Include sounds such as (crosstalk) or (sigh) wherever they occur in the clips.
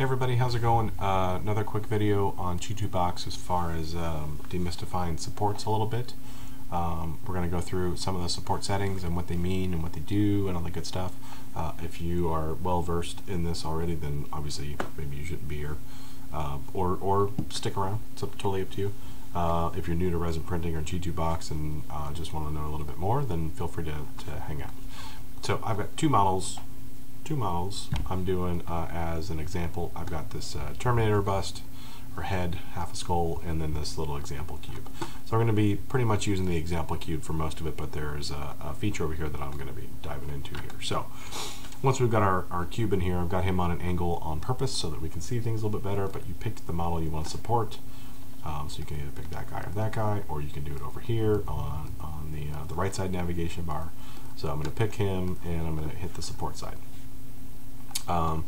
Hey everybody, how's it going? Uh, another quick video on Chitubox as far as um, demystifying supports a little bit. Um, we're going to go through some of the support settings and what they mean and what they do and all the good stuff. Uh, if you are well versed in this already, then obviously maybe you shouldn't be here. Uh, or, or stick around, it's up, totally up to you. Uh, if you're new to resin printing or Chitubox and uh, just want to know a little bit more, then feel free to, to hang out. So I've got two models two models I'm doing uh, as an example. I've got this uh, Terminator bust or head, half a skull, and then this little example cube. So I'm going to be pretty much using the example cube for most of it, but there's a, a feature over here that I'm going to be diving into here. So once we've got our, our cube in here, I've got him on an angle on purpose so that we can see things a little bit better, but you picked the model you want to support. Um, so you can either pick that guy or that guy, or you can do it over here on, on the, uh, the right side navigation bar. So I'm going to pick him, and I'm going to hit the support side. Um,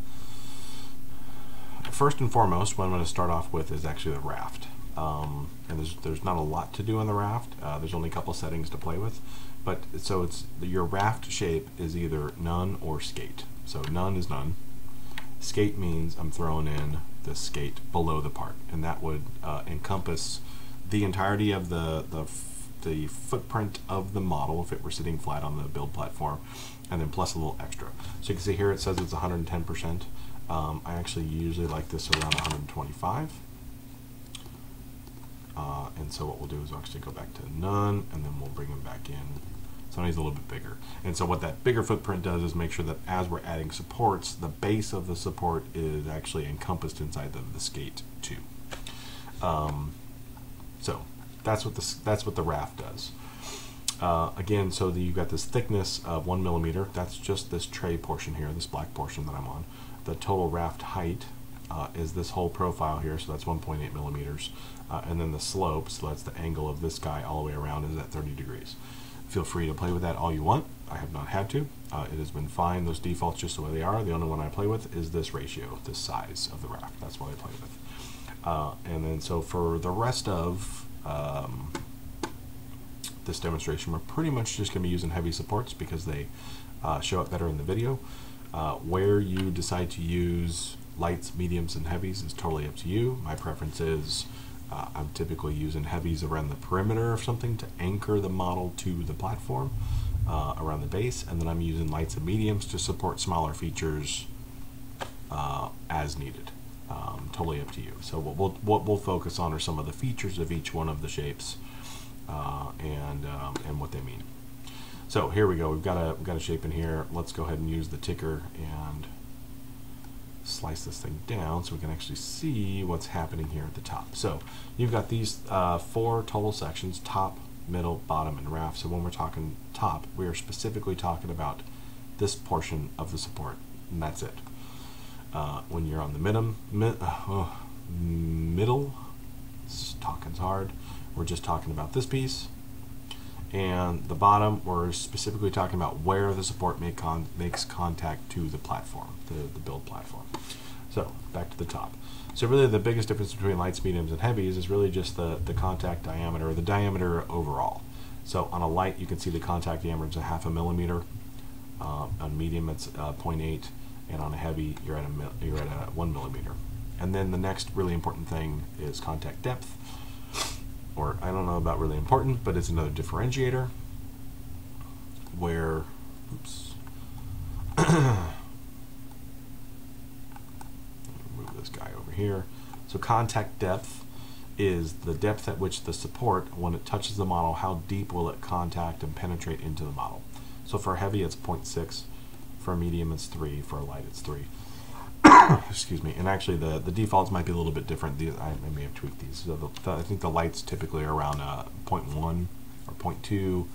first and foremost, what I'm going to start off with is actually the raft. Um, and there's there's not a lot to do on the raft. Uh, there's only a couple settings to play with, but so it's your raft shape is either none or skate. So none is none. Skate means I'm throwing in the skate below the part, and that would uh, encompass the entirety of the the the footprint of the model if it were sitting flat on the build platform, and then plus a little extra. So you can see here it says it's 110%. Um, I actually usually like this around 125. Uh, and so what we'll do is we'll actually go back to none, and then we'll bring them back in. So he's a little bit bigger. And so what that bigger footprint does is make sure that as we're adding supports, the base of the support is actually encompassed inside of the skate too. Um, so that's what the that's what the raft does. Uh, again, so the, you've got this thickness of one millimeter. That's just this tray portion here, this black portion that I'm on. The total raft height uh, is this whole profile here, so that's 1.8 millimeters. Uh, and then the slope, so that's the angle of this guy all the way around, is at 30 degrees. Feel free to play with that all you want. I have not had to. Uh, it has been fine. Those defaults just the way they are. The only one I play with is this ratio, this size of the raft. That's what I play with. Uh, and then so for the rest of um, this demonstration, we're pretty much just going to be using heavy supports because they uh, show up better in the video. Uh, where you decide to use lights, mediums, and heavies is totally up to you. My preference is uh, I'm typically using heavies around the perimeter of something to anchor the model to the platform uh, around the base, and then I'm using lights and mediums to support smaller features uh, as needed. Um, totally up to you. So what we'll, what we'll focus on are some of the features of each one of the shapes uh, and um, and what they mean. So here we go. We've got a we've got a shape in here. Let's go ahead and use the ticker and slice this thing down so we can actually see what's happening here at the top. So you've got these uh, four total sections: top, middle, bottom, and raft. So when we're talking top, we are specifically talking about this portion of the support, and that's it. Uh, when you're on the mid, uh, middle, talking's hard. We're just talking about this piece. And the bottom, we're specifically talking about where the support make con makes contact to the platform, the, the build platform. So back to the top. So really the biggest difference between lights, mediums, and heavies is really just the, the contact diameter, or the diameter overall. So on a light, you can see the contact diameter is a half a millimeter. Uh, on medium, it's uh, 0.8, and on a heavy, you're at a you're at a one millimeter. And then the next really important thing is contact depth or I don't know about really important, but it's another differentiator where, oops, (coughs) move this guy over here. So contact depth is the depth at which the support, when it touches the model, how deep will it contact and penetrate into the model. So for heavy, it's 0.6. For a medium, it's 3. For a light, it's 3. (coughs) excuse me. And actually, the the defaults might be a little bit different. These I, I may have tweaked these. So the, the, I think the lights typically are around a 0.1 or 0.2,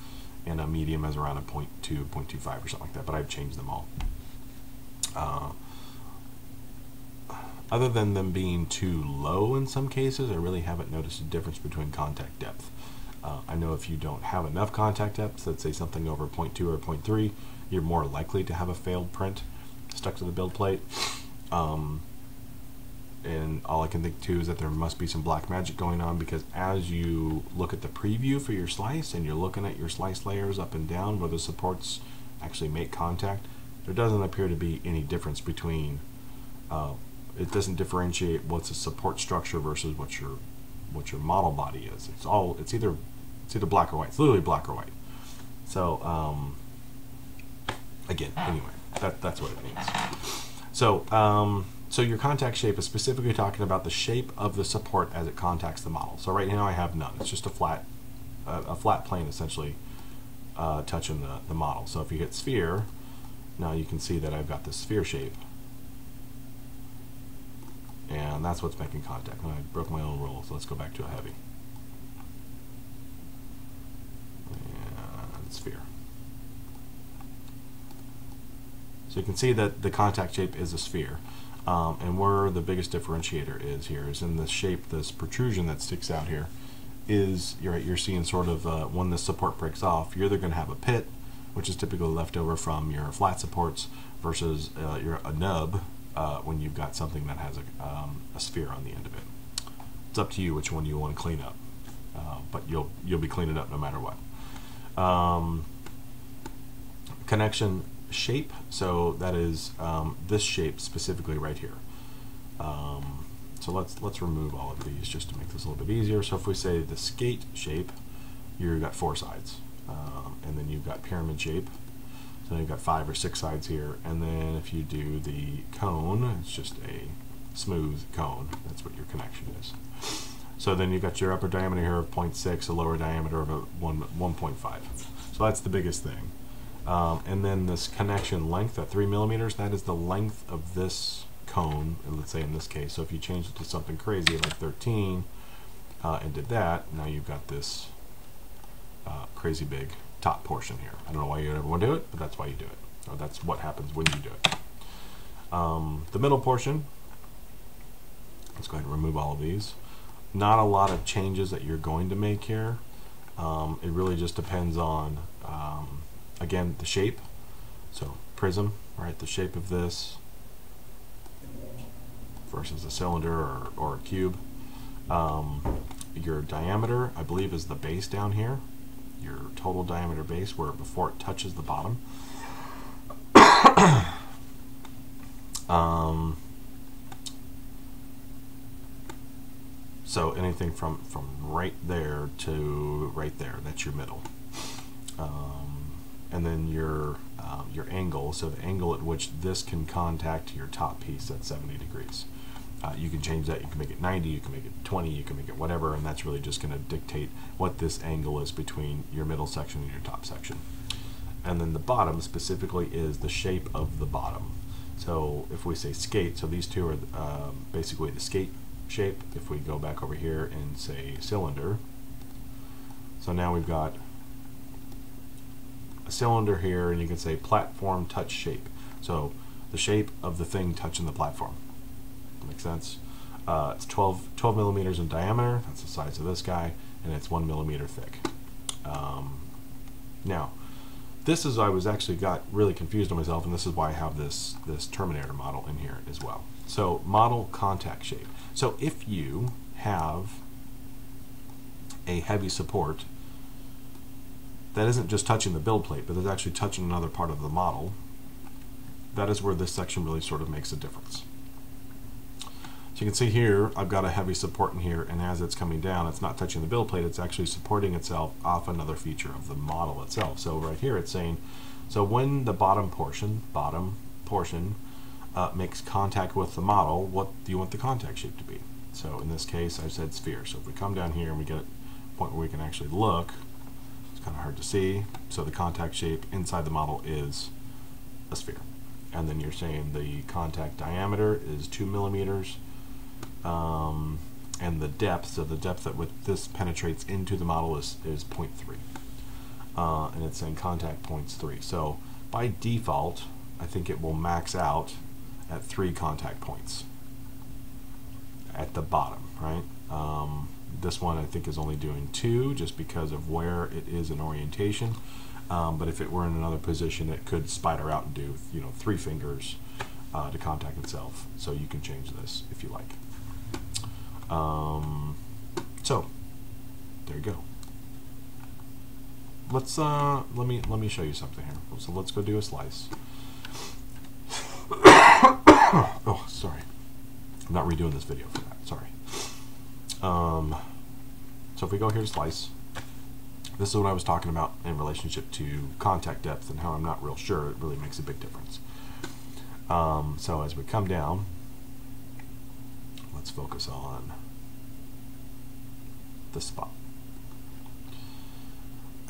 and a medium is around a 0.2, 0.25 or something like that. But I've changed them all. Uh, other than them being too low in some cases, I really haven't noticed a difference between contact depth. Uh, I know if you don't have enough contact depth, let's say something over 0.2 or 0.3, you're more likely to have a failed print stuck to the build plate. Um, and all I can think too is that there must be some black magic going on because as you look at the preview for your slice and you're looking at your slice layers up and down where the supports actually make contact, there doesn't appear to be any difference between uh, it doesn't differentiate what's a support structure versus what your what your model body is. It's all it's either it's either black or white. It's literally black or white. So um, again, anyway, that that's what it means. So um, so your contact shape is specifically talking about the shape of the support as it contacts the model. So right now I have none. It's just a flat a, a flat plane essentially uh, touching the, the model. So if you hit sphere, now you can see that I've got this sphere shape. And that's what's making contact. And I broke my own rule, so let's go back to a heavy. And sphere. You can see that the contact shape is a sphere. Um, and where the biggest differentiator is here is in the shape, this protrusion that sticks out here is you're, you're seeing sort of uh, when the support breaks off, you're either going to have a pit, which is typically left over from your flat supports, versus uh, your a nub uh, when you've got something that has a, um, a sphere on the end of it. It's up to you which one you want to clean up, uh, but you'll you'll be cleaning up no matter what. Um, connection shape, so that is um, this shape specifically right here. Um, so let's let's remove all of these just to make this a little bit easier. So if we say the skate shape, you've got four sides, um, and then you've got pyramid shape. So you've got five or six sides here, and then if you do the cone, it's just a smooth cone. That's what your connection is. So then you've got your upper diameter here of 0.6, a lower diameter of a 1 1.5. So that's the biggest thing. Um, and then this connection length at 3 millimeters, that is the length of this cone, let's say in this case, so if you change it to something crazy like 13 uh, and did that, now you've got this uh, crazy big top portion here. I don't know why you'd ever want to do it, but that's why you do it. Or that's what happens when you do it. Um, the middle portion, let's go ahead and remove all of these. Not a lot of changes that you're going to make here. Um, it really just depends on, um, again, the shape. So prism, right, the shape of this, versus a cylinder or, or a cube. Um, your diameter, I believe, is the base down here. Your total diameter base, where before it touches the bottom. (coughs) um, so anything from, from right there to right there, that's your middle. Um, and then your um, your angle, so the angle at which this can contact your top piece at 70 degrees. Uh, you can change that. You can make it 90, you can make it 20, you can make it whatever, and that's really just going to dictate what this angle is between your middle section and your top section. And then the bottom specifically is the shape of the bottom. So if we say skate, so these two are um, basically the skate shape. If we go back over here and say cylinder, so now we've got cylinder here, and you can say platform touch shape. So the shape of the thing touching the platform. Makes sense? Uh, it's 12, 12 millimeters in diameter. That's the size of this guy, and it's one millimeter thick. Um, now, this is I was actually got really confused on myself, and this is why I have this this Terminator model in here as well. So model contact shape. So if you have a heavy support that isn't just touching the build plate, but is actually touching another part of the model, that is where this section really sort of makes a difference. So you can see here, I've got a heavy support in here, and as it's coming down, it's not touching the build plate, it's actually supporting itself off another feature of the model itself. So right here it's saying, so when the bottom portion, bottom portion, uh, makes contact with the model, what do you want the contact shape to be? So in this case, I said sphere. So if we come down here and we get a point where we can actually look, it's kind of hard to see. So the contact shape inside the model is a sphere. And then you're saying the contact diameter is two millimeters, um, and the depth, so the depth that with this penetrates into the model is, is 0.3. Uh, and it's saying contact points 3. So by default, I think it will max out at 3 contact points at the bottom, right? Um, this one I think is only doing 2 just because of where it is in orientation. Um, but if it were in another position, it could spider out and do, you know, three fingers uh, to contact itself. So you can change this if you like. Um, so there you go. Let's uh, let me let me show you something here. So let's go do a slice. (coughs) oh, sorry. I'm not redoing this video. Um, so if we go here to slice, this is what I was talking about in relationship to contact depth and how I'm not real sure it really makes a big difference. Um, so as we come down, let's focus on the spot. (clears throat)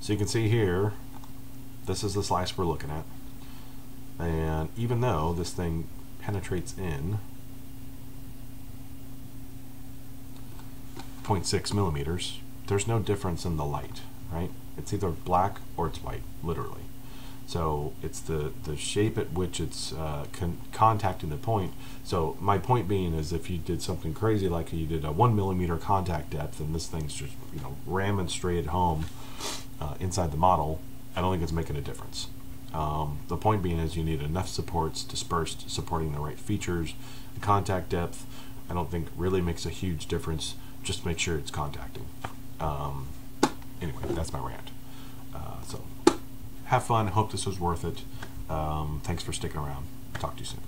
so you can see here, this is the slice we're looking at. And even though this thing penetrates in 0.6 millimeters, there's no difference in the light, right? It's either black or it's white, literally. So it's the, the shape at which it's uh, con contacting the point. So my point being is if you did something crazy like you did a one millimeter contact depth and this thing's just you know ramming straight at home uh, inside the model, I don't think it's making a difference. Um, the point being is you need enough supports dispersed supporting the right features. The contact depth I don't think really makes a huge difference. Just make sure it's contacting. Um, anyway, that's my rant. Uh, so have fun. Hope this was worth it. Um, thanks for sticking around. Talk to you soon.